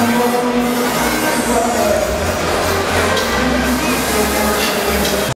amor.